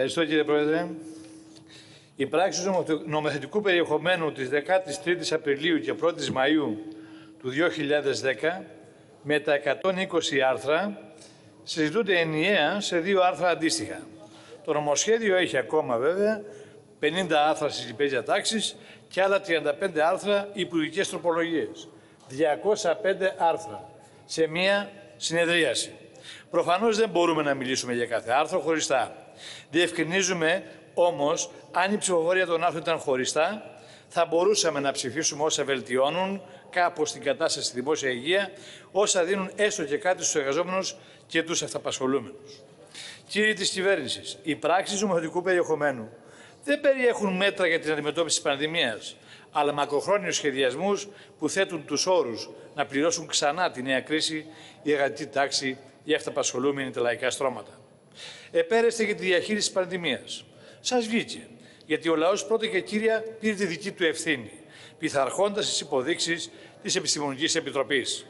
Ευχαριστώ κύριε Πρόεδρε. Η πράξη του νομοθετικού περιεχομένου της 13ης Απριλίου και 1ης Μαΐου του 2010 με τα 120 άρθρα συζητούνται ενιαία σε δύο άρθρα αντίστοιχα. Το νομοσχέδιο έχει ακόμα βέβαια 50 άρθρα στις υπές διατάξεις και άλλα 35 άρθρα υπουργικές τροπολογίες. 205 άρθρα σε μία συνεδρίαση. Προφανώς δεν μπορούμε να μιλήσουμε για κάθε άρθρο χωριστά. Διευκρινίζουμε όμως, αν η ψηφοφορία των άρθρων ήταν χωριστά, θα μπορούσαμε να ψηφίσουμε όσα βελτιώνουν κάπως την κατάσταση στη δημόσια υγεία, όσα δίνουν έστω και κάτι στους εργαζόμενους και τους αυταπασχολούμενους. Κύριοι της κυβέρνησης, οι πράξεις νομοθετικού περιεχομένου δεν περιέχουν μέτρα για την αντιμετώπιση της πανδημίας, αλλά μακροχρόνιους σχεδιασμούς που θέτουν τους όρους να πληρώσουν ξανά τη νέα κρίση η εργατική τάξη, οι αυταπασχολούμενοι τα λαϊκά στρώματα. Επέρεστε για τη διαχείριση της πανδημίας. Σας βγήκε, γιατί ο λαός πρώτα και κύρια πήρε τη δική του ευθύνη, πειθαρχώντας τις υποδείξεις της Επιστημονικής Επιτροπής.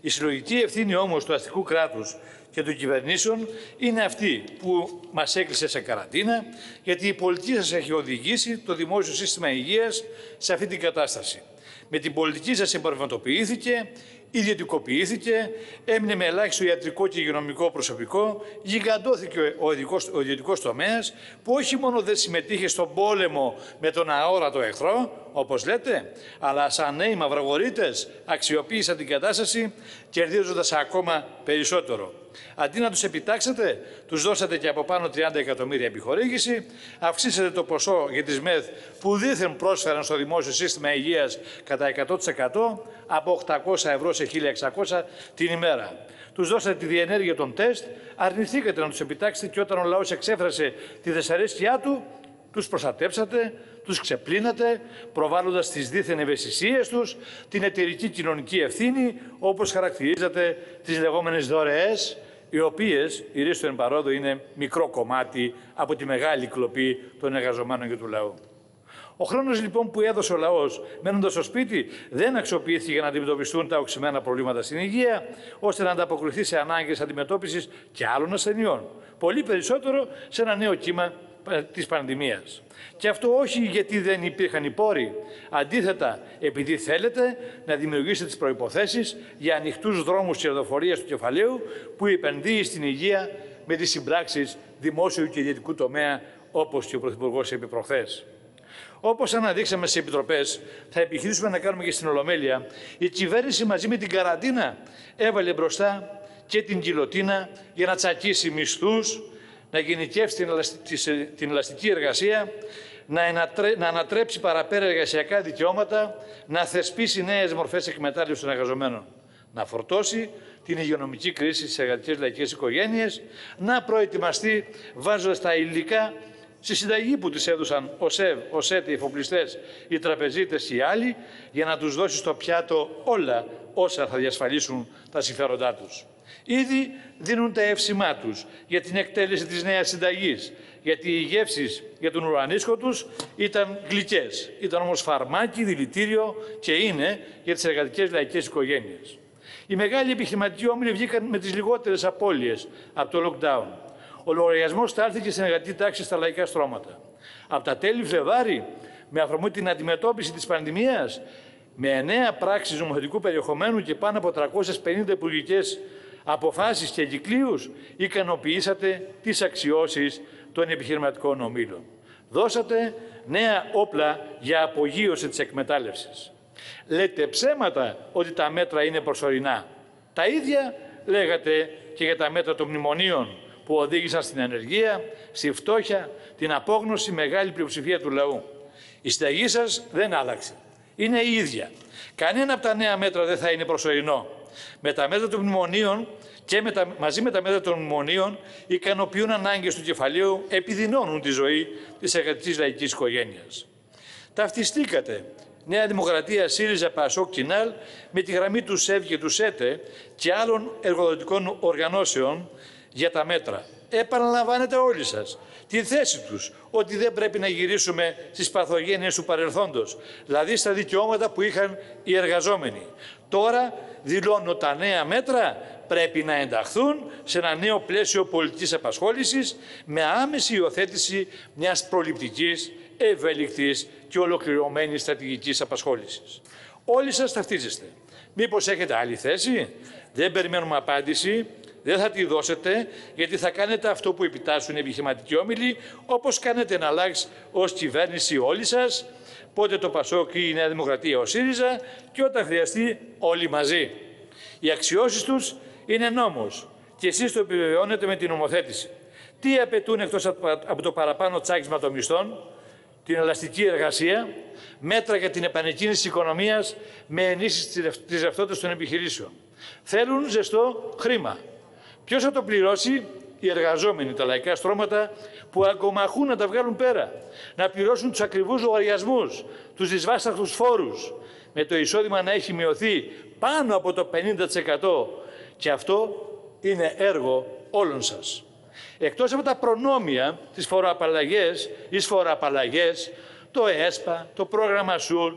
Η συλλογική ευθύνη όμως του αστικού κράτους και των κυβερνήσεων είναι αυτή που μας έκλεισε σε καραντίνα, γιατί η πολιτική σας έχει οδηγήσει το δημόσιο σύστημα υγείας σε αυτή την κατάσταση. Με την πολιτική σας εμπορευματοποιήθηκε, ιδιωτικοποιήθηκε, έμεινε με ελάχιστο ιατρικό και υγειονομικό προσωπικό, γιγαντώθηκε ο ιδιωτικός, ο ιδιωτικός τομέας, που όχι μόνο δεν συμμετείχε στον πόλεμο με τον αόρατο εχθρό, όπως λέτε, αλλά σαν νέοι μαυραγορείτες αξιοποίησαν την κατάσταση, κερδίζοντας ακόμα περισσότερο. Αντί να τους επιτάξετε, τους δώσατε και από πάνω 30 εκατομμύρια επιχορήγηση, αυξήσατε το ποσό για τις ΜΕΘ που δήθεν πρόσφεραν στο δημόσιο σύστημα υγείας κατά 100% από 800 ευρώ σε 1.600 την ημέρα. Τους δώσατε τη διενέργεια των τεστ, αρνηθήκατε να τους επιτάξετε και όταν ο λαός εξέφρασε τη δεσαρέσκειά του, τους προστατέψατε, τους ξεπλύνατε, προβάλλοντας τις δίθεν ευαισθησίες τους, την εταιρική κοινωνική ευθύνη, όπως χαρακτηρίζατε τις λεγόμενες δωρεές, οι οποίες, η ρίστο εν παρόδο, είναι μικρό κομμάτι από τη μεγάλη κλοπή των εργαζομένων και του λαού. Ο χρόνος λοιπόν που έδωσε ο λαός μένοντας στο σπίτι δεν αξιοποιήθηκε για να αντιμετωπιστούν τα οξυμένα προβλήματα στην υγεία, ώστε να ανταποκριθεί σε ανάγκες αντιμετώπισης και άλλων ασθενειών. Πολύ περισσότερο σε ένα νέο κύμα ε, της πανδημίας. Και αυτό όχι γιατί δεν υπήρχαν οι πόροι. Αντίθετα, επειδή θέλετε να δημιουργήσετε τις προϋποθέσεις για ανοιχτούς δρόμους κερδοφορίας του κεφαλαίου που επενδύει στην υγεία με τις συμπράξεις δημόσιου και ιδιωτικού τομέα όπως και ο Πρωθυπουργός είπε προχθές. Όπως αναδείξαμε στι επιτροπές, θα επιχειρήσουμε να κάνουμε και στην Ολομέλεια, η κυβέρνηση μαζί με την καραντίνα έβαλε μπροστά και την κιλοτίνα για να τσακίσει μισθούς, να γενικεύσει την ελαστική εργασία, να, να ανατρέψει παραπέρα εργασιακά δικαιώματα, να θεσπίσει νέες μορφές εκμετάλλευσης των εργαζομένων, να φορτώσει την υγειονομική κρίση στις εργατικές λαϊκές οικογένειες, να προετοιμαστεί βάζοντας τα υλικά στη συνταγή που τις έδωσαν ο ΣΕΒ, ο ΣΕΤ, οι εφοπλιστές, οι τραπεζίτες και οι άλλοι, για να τους δώσει στο πιάτο όλα όσα θα διασφαλίσουν τα συμφέροντά τους. Ήδη δίνουν τα εύσημά τους για την εκτέλεση της νέας συνταγής, γιατί οι γεύσεις για τον ουρανίσκο τους ήταν γλυκές. Ήταν όμως φαρμάκι, δηλητήριο και είναι για τις εργατικές λαϊκές οικογένειες. Οι μεγάλοι επιχειρηματικοί όμιλοι βγήκαν με τις λιγότερες απώλειες από το lockdown ο λογαριασμός στάλθηκε στην εργατική τάξη στα λαϊκά στρώματα. Από τα τέλη Φλεβάρι, με αφορμή την αντιμετώπιση της πανδημίας, με εννέα πράξεις νομοθετικού περιεχομένου και πάνω από 350 υπουργικές αποφάσεις και εγκυκλίους, ικανοποιήσατε τις αξιώσεις των επιχειρηματικών ομίλων. Δώσατε νέα όπλα για απογείωση της εκμετάλλευσης. Λέτε ψέματα ότι τα μέτρα είναι προσωρινά. Τα ίδια λέγατε και για τα μέτρα των μνημονίων που οδήγησαν στην ανεργία, στη φτώχεια, την απόγνωση μεγάλη πλειοψηφία του λαού. Η συνταγή σας δεν άλλαξε. Είναι η ίδια. Κανένα από τα νέα μέτρα δεν θα είναι προσωρινό. Με τα μέτρα των μνημονίων και με τα, μαζί με τα μέτρα των μνημονίων ικανοποιούν ανάγκες του κεφαλαίου, επιδεινώνουν τη ζωή της εργατική λαϊκής οικογένειας. Ταυτιστήκατε Νέα Δημοκρατία, ΣΥΡΙΖΑ, ΠΑΣΟΚ, ΚΙΝΑΛ με τη γραμμή του ΣΕΒ και του ΣΕΤΕ και άλλων εργοδοτικών οργανώσεων για τα μέτρα. Επαναλαμβάνετε όλοι σας τη θέση τους ότι δεν πρέπει να γυρίσουμε στις παθογένειες του παρελθόντος, δηλαδή στα δικαιώματα που είχαν οι εργαζόμενοι. Τώρα δηλώνω τα νέα μέτρα πρέπει να ενταχθούν σε ένα νέο πλαίσιο πολιτικής απασχόλησης με άμεση υιοθέτηση μιας προληπτικής, ευέλικτης και ολοκληρωμένης στρατηγικής απασχόλησης. Όλοι σας ταυτίζεστε. Μήπως έχετε άλλη θέση; Δεν περιμένουμε απάντηση. Δεν θα τη δώσετε, γιατί θα κάνετε αυτό που επιτάσσουν οι επιχειρηματικοί όμιλοι, όπως κάνετε να αλλάξει ως κυβέρνηση όλοι σας, πότε το Πασόκ ή η Νέα Δημοκρατία ο ΣΥΡΙΖΑ και όταν χρειαστεί όλοι μαζί. Οι αξιώσεις τους είναι νόμος και εσείς το επιβεβαιώνετε με την νομοθέτηση. Τι απαιτούν εκτός από το παραπάνω τσάκισμα των μισθών, την ελαστική εργασία, μέτρα για την επανεκκίνηση της οικονομίας με ενίσχυση της ρευτότητας των επιχειρήσεων. Θέλουν ζεστό χρήμα. Ποιος θα το πληρώσει, οι εργαζόμενοι, τα λαϊκά στρώματα που αγκομαχούν να τα βγάλουν πέρα, να πληρώσουν τους ακριβούς λογαριασμούς, τους δυσβάσταχτου φόρους, με το εισόδημα να έχει μειωθεί πάνω από το 50% και αυτό είναι έργο όλων σας. Εκτός από τα προνόμια, τις φοροαπαλλαγές, τις φοροαπαλλαγές, το ΕΣΠΑ, το πρόγραμμα ΣΟΥΡ,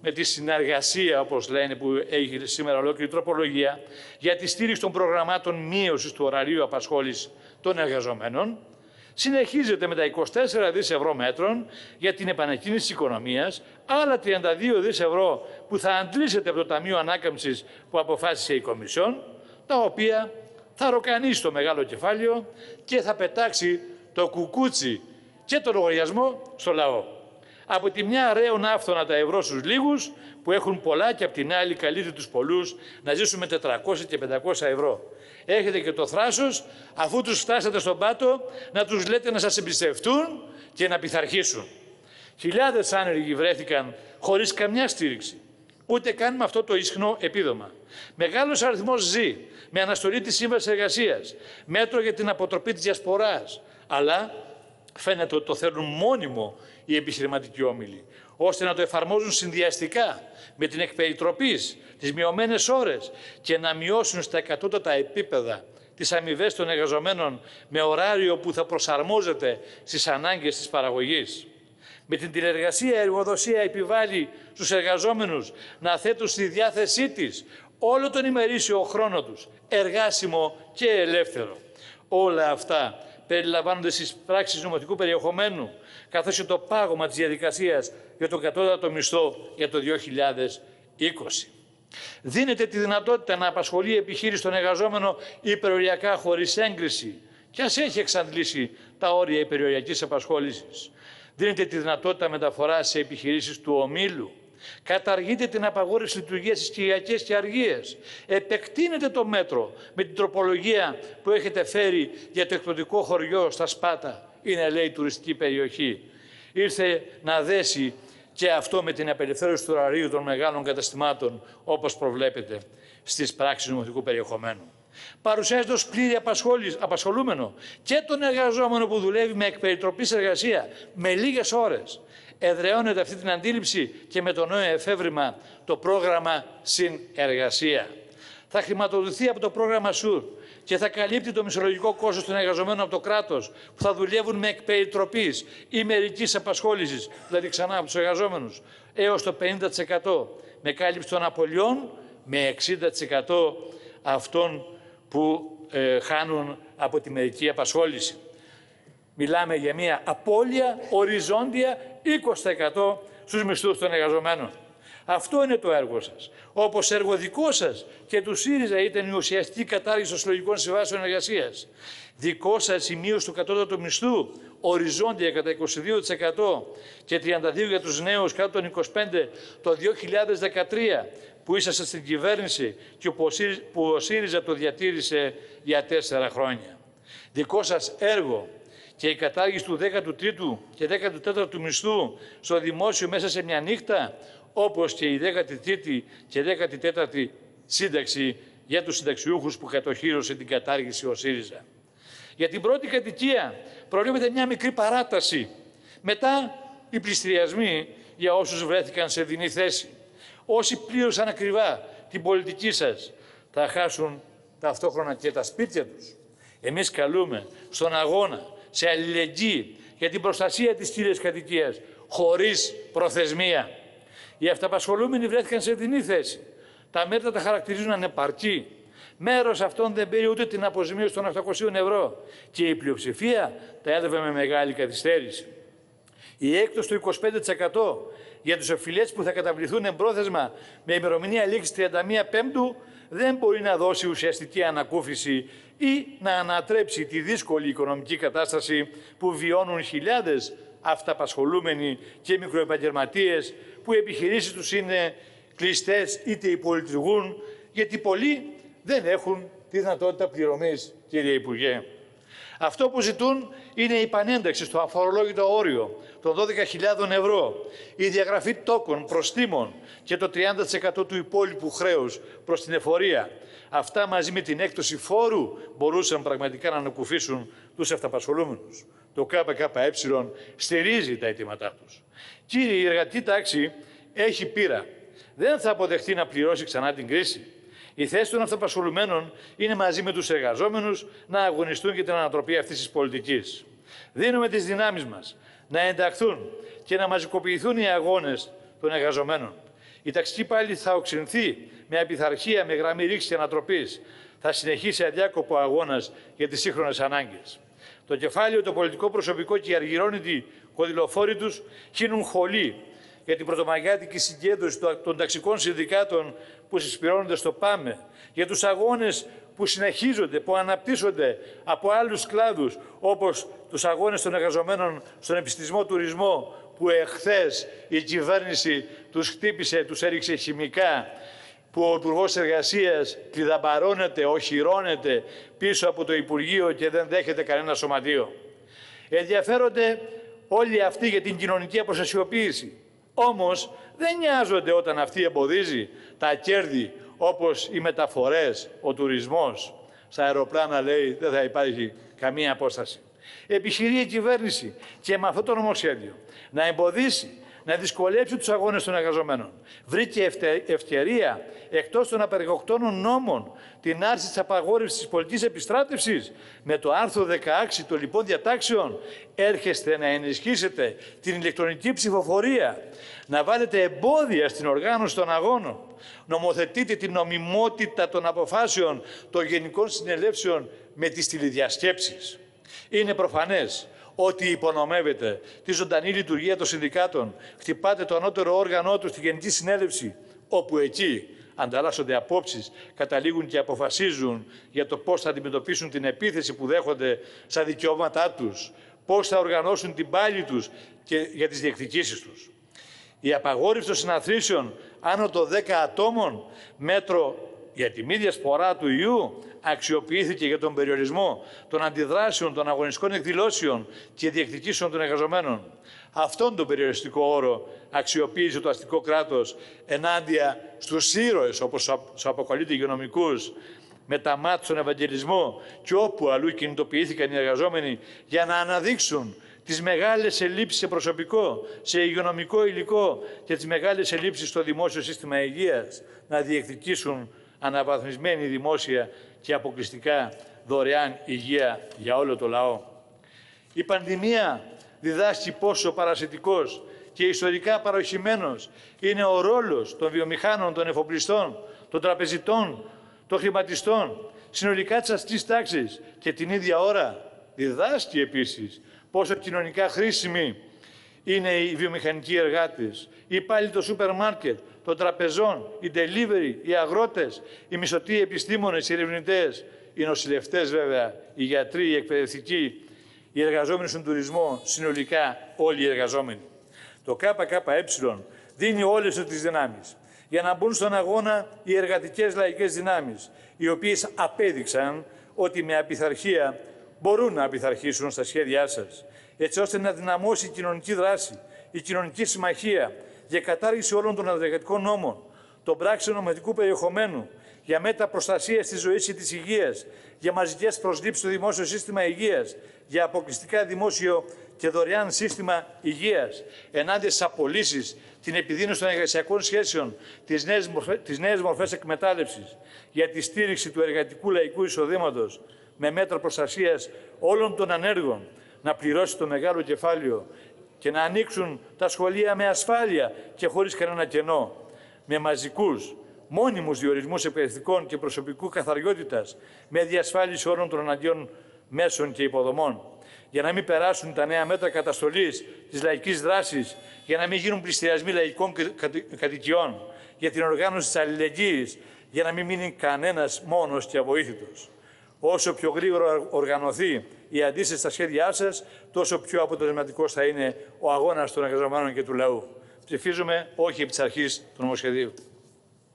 με τη συνεργασία, όπως λένε, που έχει σήμερα ολόκληρη τροπολογία, για τη στήριξη των προγραμμάτων μείωσης του ωραρίου απασχόλησης των εργαζομένων, συνεχίζεται με τα 24 δις ευρώ μέτρων για την επανεκκίνηση της οικονομίας, άλλα 32 δις ευρώ που θα αντλήσετε από το Ταμείο Ανάκαμψης που αποφάσισε η Κομισιόν, τα οποία θα ροκανίσει το μεγάλο κεφάλαιο και θα πετάξει το κουκούτσι και το λογαριασμό στο λαό. Από τη μια ρέουν άφθονα τα ευρώ στους λίγους που έχουν πολλά και από την άλλη καλείται τους πολλούς να ζήσουν με 400 και 500 ευρώ. Έχετε και το θράσος αφού τους φτάσατε στον πάτο να τους λέτε να σας εμπιστευτούν και να πειθαρχήσουν. Χιλιάδες άνεργοι βρέθηκαν χωρίς καμιά στήριξη. Ούτε καν με αυτό το ισχνό επίδομα. Μεγάλος αριθμός ζει με αναστολή της σύμβασης εργασίας, μέτρο για την αποτροπή της διασποράς. Αλλά φαίνεται ότι το θέλουν μόνιμο οι επιχειρηματικοί όμιλοι, ώστε να το εφαρμόζουν συνδυαστικά με την εκπεριτροπή, τις μειωμένες ώρες και να μειώσουν στα εκατότατα επίπεδα τις αμοιβές των εργαζομένων με ωράριο που θα προσαρμόζεται στις ανάγκες της παραγωγής. Με την τηλεργασία η εργοδοσία επιβάλλει στους εργαζόμενους να θέτουν στη διάθεσή της όλο τον ημερήσιο χρόνο τους, εργάσιμο και ελεύθερο. Όλα αυτά περιλαμβάνονται στις πράξεις νομοτικού περιεχομένου, καθώς και το πάγωμα της διαδικασίας για το κατώτατο μισθό για το 2020. Δίνεται τη δυνατότητα να απασχολεί η επιχείρηση τον εργαζόμενο υπεροριακά χωρίς έγκριση και ας έχει εξαντλήσει τα όρια υπεροριακής απασχόλησης. Δίνεται τη δυνατότητα μεταφοράς σε επιχειρήσεις του ομίλου Καταργείται την απαγόρευση λειτουργίας στι Κυριακέ και Αργίε. Επεκτείνεται το μέτρο με την τροπολογία που έχετε φέρει για το εκπτωτικό χωριό στα Σπάτα. Είναι, λέει, τουριστική περιοχή. Ήρθε να δέσει και αυτό με την απελευθέρωση του ωραρίου των μεγάλων καταστημάτων, όπως προβλέπεται στις πράξεις νομοθετικού περιεχομένου. Παρουσιάζεται ως πλήρη απασχολούμενο και τον εργαζόμενο που δουλεύει με εκπεριτροπή εργασία, με λίγες ώρες εδραιώνεται αυτή την αντίληψη και με το νέο εφεύρημα το πρόγραμμα συνεργασία. Θα χρηματοδοτηθεί από το πρόγραμμα ΣΟΥΡ και θα καλύπτει το μισολογικό κόστος των εργαζομένων από το κράτος που θα δουλεύουν με εκπεριτροπής ή μερικής απασχόλησης, δηλαδή ξανά από τους εργαζόμενους, έως το 50% με κάλυψη των απολειών με 60% αυτών που ε, χάνουν από τη μερική απασχόληση. Μιλάμε για μια απώλεια οριζόντια 20% στους μισθούς των εργαζομένων. Αυτό είναι το έργο σας. Όπως έργο δικό σας και του ΣΥΡΙΖΑ ήταν η ουσιαστική κατάργηση των συλλογικών συμβάσεων εργασίας. Δικό σας η μείωση του κατώτατου μισθού οριζόντια κατά 22% και 32% για τους νέους κάτω των 25% το 2013 που ήσασταν στην κυβέρνηση και που ο ΣΥΡΙΖΑ το διατήρησε για τέσσερα χρόνια. Δικό σας έργο και η κατάργηση του 13ου και 14ου μισθού στο δημόσιο μέσα σε μια νύχτα, όπως και η 13η και 14η σύνταξη για τους συνταξιούχους που κατοχύρωσε την κατάργηση ο ΣΥΡΙΖΑ. Για την πρώτη κατοικία προβλέπεται μια μικρή παράταση. Μετά οι πληστηριασμοί για όσους βρέθηκαν σε δινή θέση. Όσοι πλήρωσαν ακριβά την πολιτική σας θα χάσουν ταυτόχρονα και τα σπίτια τους. Εμείς καλούμε στον αγώνα σε αλληλεγγύη για την προστασία της κύριας κατοικίας, χωρίς προθεσμία. Οι αυταπασχολούμενοι βρέθηκαν σε δινή θέση. Τα μέτρα τα χαρακτηρίζουν ανεπαρκή. Μέρος αυτών δεν πήρε ούτε την αποζημίωση των 800 ευρώ και η πλειοψηφία τα έδευε με μεγάλη καθυστέρηση. Η έκπτωση του 25% για τους οφειλές που θα καταβληθούν εμπρόθεσμα με ημερομηνία λήξη 31 Πέμπτου δεν μπορεί να δώσει ουσιαστική ανακούφιση ή να ανατρέψει τη δύσκολη οικονομική κατάσταση που βιώνουν χιλιάδες αυταπασχολούμενοι και μικροεπαγγελματίες που οι επιχειρήσεις τους είναι κλειστές είτε υπολειτουργούν γιατί πολλοί δεν έχουν τη δυνατότητα πληρωμής, κύριε Υπουργέ. Αυτό που ζητούν είναι η πανένταξη στο αφορολόγητο όριο των 12.000 ευρώ, η διαγραφή τόκων, προστήμων και το 30% του υπόλοιπου χρέους προς την εφορία. Αυτά μαζί με την έκπτωση φόρου μπορούσαν πραγματικά να ανακουφίσουν τους αυταπασχολούμενους. Το ΚΚΕ στηρίζει τα αιτήματά τους. Κύριε, η εργατική τάξη έχει πείρα. Δεν θα αποδεχτεί να πληρώσει ξανά την κρίση. Η θέση των αυτοπασχολουμένων είναι μαζί με τους εργαζόμενους να αγωνιστούν για την ανατροπή αυτής της πολιτικής. Δίνουμε τις δυνάμεις μας να ενταχθούν και να μαζικοποιηθούν οι αγώνες των εργαζομένων. Η ταξική πάλι θα οξυνθεί με απειθαρχία, με γραμμή ρήξη ανατροπής. Θα συνεχίσει αδιάκοπο αγώνας για τις σύγχρονες ανάγκες. Το κεφάλαιο, το πολιτικό προσωπικό και οι αργυρώνητοι κοδηλοφόροι τους χύνουν χολή για την πρωτομαγιάτικη συγκέντρωση των ταξικών συνδικάτων που συσπηρώνονται στο ΠΑΜΕ, για τους αγώνες που συνεχίζονται, που αναπτύσσονται από άλλους κλάδους, όπως τους αγώνες των εργαζομένων στον επιστησμό τουρισμό, που εχθές η κυβέρνηση τους χτύπησε, τους έριξε χημικά, που ο Υπουργός Εργασίας κλειδαμπαρώνεται, οχυρώνεται πίσω από το Υπουργείο και δεν δέχεται κανένα σωματείο. Ενδιαφέρονται όλοι αυτοί για την κοινωνική αποστασιοποίηση. Όμως δεν νοιάζονται όταν αυτή εμποδίζει τα κέρδη όπως οι μεταφορές, ο τουρισμός. Στα αεροπλάνα λέει δεν θα υπάρχει καμία απόσταση. Επιχειρεί η κυβέρνηση και με αυτό το νομοσχέδιο να εμποδίσει να δυσκολέψει τους αγώνες των εργαζομένων. Βρήκε ευκαιρία, εκτός των απεργοκτώνων νόμων, την άρση της απαγόρευσης της πολιτικής επιστράτευσης. Με το άρθρο 16 των λοιπόν διατάξεων έρχεστε να ενισχύσετε την ηλεκτρονική ψηφοφορία, να βάλετε εμπόδια στην οργάνωση των αγώνων, νομοθετείτε την νομιμότητα των αποφάσεων των γενικών συνελεύσεων με τις τηλεδιασκέψεις. Είναι προφανές ότι υπονομεύεται τη ζωντανή λειτουργία των συνδικάτων, χτυπάτε το ανώτερο όργανό τους στη Γενική Συνέλευση, όπου εκεί ανταλλάσσονται απόψεις, καταλήγουν και αποφασίζουν για το πώς θα αντιμετωπίσουν την επίθεση που δέχονται στα δικαιώματά τους, πώς θα οργανώσουν την πάλη τους και για τις διεκδικήσεις τους. Η απαγόρευση των συναθρήσεων άνω των 10 ατόμων μέτρο για τη μη διασπορά του ιού αξιοποιήθηκε για τον περιορισμό των αντιδράσεων των αγωνιστικών εκδηλώσεων και διεκδικήσεων των εργαζομένων. Αυτόν τον περιοριστικό όρο αξιοποίησε το αστικό κράτος ενάντια στους ήρωες, όπως τους αποκαλείται υγειονομικούς, με τα μάτια στον Ευαγγελισμό και όπου αλλού κινητοποιήθηκαν οι εργαζόμενοι για να αναδείξουν τις μεγάλες ελλείψεις σε προσωπικό, σε υγειονομικό υλικό και τις μεγάλες ελλείψεις στο δημόσιο σύστημα υγείας, να διεκδικήσουν αναβαθμισμένη δημόσια και αποκλειστικά δωρεάν υγεία για όλο το λαό. Η πανδημία διδάσκει πόσο παρασιτικός και ιστορικά παροχημένος είναι ο ρόλος των βιομηχάνων, των εφοπλιστών, των τραπεζιτών, των χρηματιστών, συνολικά της αστικής τάξης και την ίδια ώρα διδάσκει επίσης πόσο κοινωνικά χρήσιμη είναι οι βιομηχανικοί εργάτες, οι υπάλληλοι των σούπερ μάρκετ, των τραπεζών, οι delivery, οι αγρότες, οι μισοτοί επιστήμονες, οι ερευνητές, οι νοσηλευτές βέβαια, οι γιατροί, οι εκπαιδευτικοί, οι εργαζόμενοι στον τουρισμό, συνολικά όλοι οι εργαζόμενοι. Το ΚΚΕ δίνει όλες τις δυνάμεις για να μπουν στον αγώνα οι εργατικές λαϊκές δυνάμεις, οι οποίες απέδειξαν ότι με απειθαρχία μπορούν να απειθαρχήσουν στα σχέδιά σας, έτσι ώστε να δυναμώσει η κοινωνική δράση, η κοινωνική συμμαχία για κατάργηση όλων των αδεργατικών νόμων, των πράξεων νομοθετικού περιεχομένου, για μέτρα προστασίας της ζωής και της υγείας, για μαζικές προσλήψεις στο δημόσιο σύστημα υγείας, για αποκλειστικά δημόσιο και δωρεάν σύστημα υγείας, ενάντια στις απολύσεις, την επιδείνωση των εργασιακών σχέσεων, τις νέες μορφές εκμετάλλευσης, για τη στήριξη του εργατικού λαϊκού εισοδήματος, με μέτρα προστασίας όλων των ανέργων, να πληρώσει το μεγάλο κεφάλαιο και να ανοίξουν τα σχολεία με ασφάλεια και χωρίς κανένα κενό, με μαζικούς, μόνιμους διορισμούς εκπαιδευτικών και προσωπικού καθαριότητας με διασφάλιση όρων των αναγκαίων μέσων και υποδομών. Για να μην περάσουν τα νέα μέτρα καταστολής της λαϊκής δράσης, για να μην γίνουν πληστηριασμοί λαϊκών κατοικιών, για την οργάνωση της αλληλεγγύης, για να μην μείνει κανένας μόνος και αβοήθητος. Όσο πιο γρήγορα οργανωθεί η αντίσταση στα σχέδιά σας, τόσο πιο αποτελεσματικός θα είναι ο αγώνας των εργαζομένων και του λαού. Ψηφίζουμε όχι επί της αρχής του νομοσχεδίου.